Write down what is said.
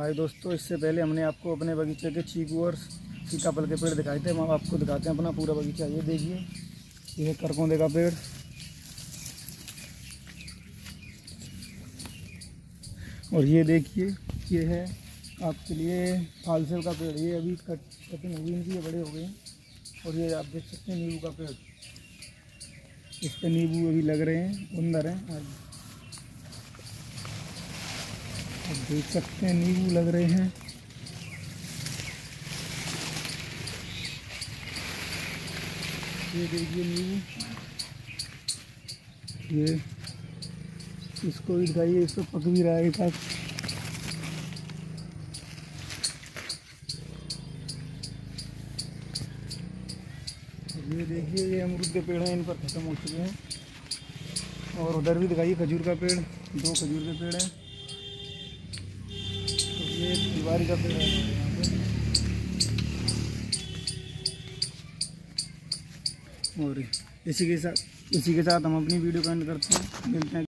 हाय दोस्तों, इससे पहले हमने आपको अपने बगीचे के चीकू और सीताफल के पेड़ दिखाए थे। हम आपको दिखाते हैं अपना पूरा बगीचा। ये देखिए, ये करकोंदे का पेड़। और ये देखिए, ये है आपके लिए फालसेल का पेड़। ये अभी कट, कटिंग हुई इनकी बड़े हो गए। हैं और ये आप देख सकते हैं नींबू का पेड़। इस पर नींबू अभी लग रहे हैं अंदर हैं। आज आप देख सकते हैं, नींबू लग रहे हैं। ये देखिए नींबू। ये इसको भी दिखाइए इसको पक भी रहा है एक आध ये देखिए, ये अमरूद के पेड़ हैं, इन पर ख़त्म हो चुके हैं। और उधर भी दिखाइए खजूर का पेड़, दो खजूर के पेड़ हैं। ये करते है। और इसी के साथ इसी के साथ हम अपनी वीडियो का एंड करते हैं। मिलते हैं